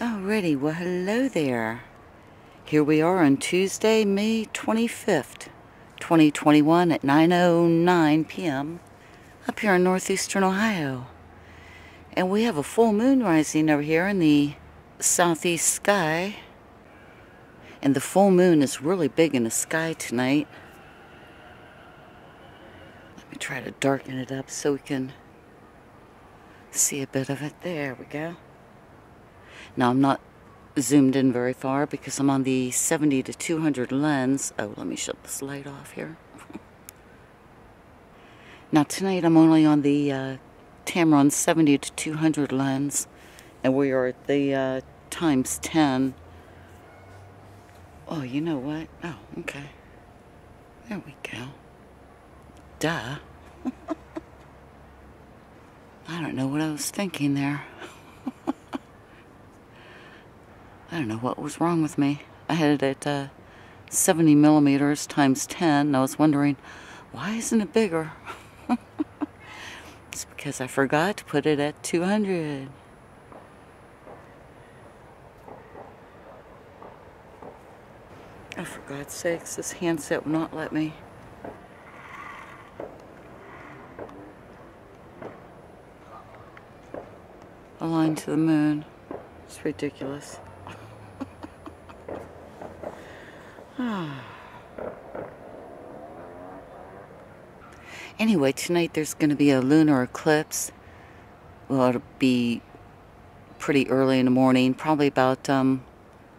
Alrighty, well hello there. Here we are on Tuesday, May 25th, 2021 at 9.09 p.m. up here in northeastern Ohio. And we have a full moon rising over here in the southeast sky. And the full moon is really big in the sky tonight. Let me try to darken it up so we can see a bit of it. There we go. Now I'm not zoomed in very far because I'm on the 70 to 200 lens. Oh, let me shut this light off here. now tonight I'm only on the uh, Tamron 70 to 200 lens and we are at the uh, times 10 Oh, you know what? Oh, okay. There we go. Duh. I don't know what I was thinking there. I don't know what was wrong with me. I had it at uh, 70 millimeters times 10. and I was wondering, why isn't it bigger? it's because I forgot to put it at 200. Oh, for God's sakes, this handset will not let me. Align to the moon. It's ridiculous. anyway, tonight there's going to be a lunar eclipse. Well, it'll be pretty early in the morning, probably about um,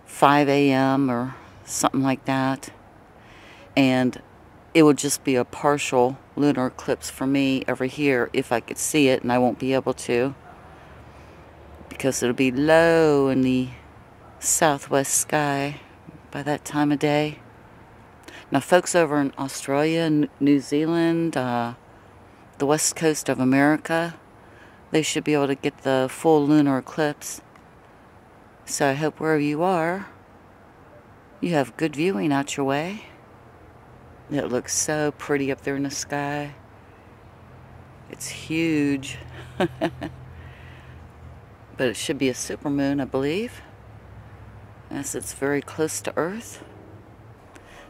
5 a.m. or something like that. And it will just be a partial lunar eclipse for me over here if I could see it, and I won't be able to because it'll be low in the southwest sky by that time of day. Now, folks over in Australia, New Zealand, uh, the west coast of America, they should be able to get the full lunar eclipse. So I hope wherever you are, you have good viewing out your way. It looks so pretty up there in the sky. It's huge. but it should be a supermoon, I believe. As it's very close to Earth.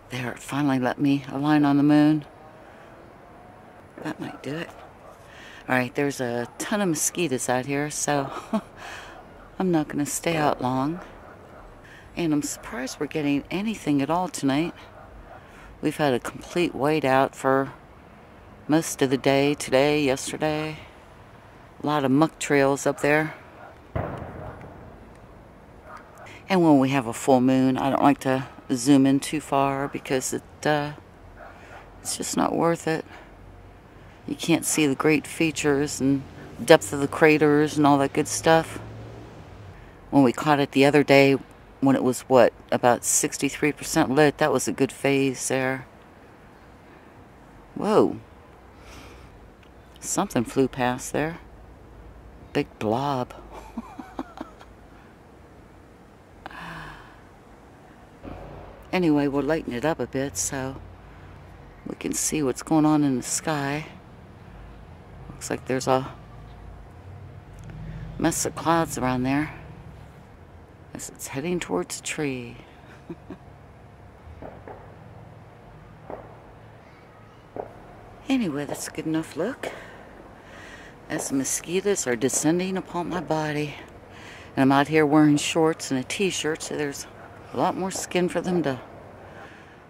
There, it finally let me align on the moon. That might do it. Alright, there's a ton of mosquitoes out here, so I'm not going to stay out long. And I'm surprised we're getting anything at all tonight. We've had a complete whiteout for most of the day today, yesterday. A lot of muck trails up there. And when we have a full moon, I don't like to zoom in too far because it uh, it's just not worth it. You can't see the great features and depth of the craters and all that good stuff. When we caught it the other day, when it was what about 63% lit that was a good phase there whoa something flew past there big blob anyway we'll lighten it up a bit so we can see what's going on in the sky looks like there's a mess of clouds around there as it's heading towards a tree. anyway, that's a good enough look. As the mosquitoes are descending upon my body. And I'm out here wearing shorts and a t-shirt, so there's a lot more skin for them to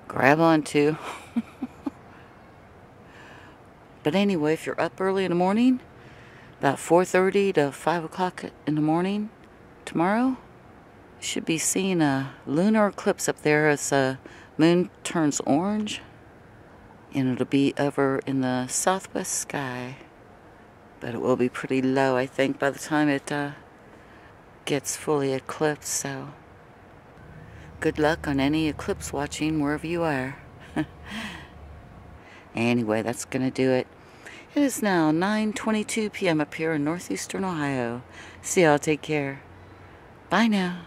grab onto. but anyway, if you're up early in the morning, about 4.30 to 5 o'clock in the morning tomorrow, should be seeing a lunar eclipse up there as the moon turns orange. And it'll be over in the southwest sky. But it will be pretty low, I think, by the time it uh, gets fully eclipsed. So good luck on any eclipse watching wherever you are. anyway, that's going to do it. It is now 9.22 p.m. up here in northeastern Ohio. See y'all. Take care. Bye now.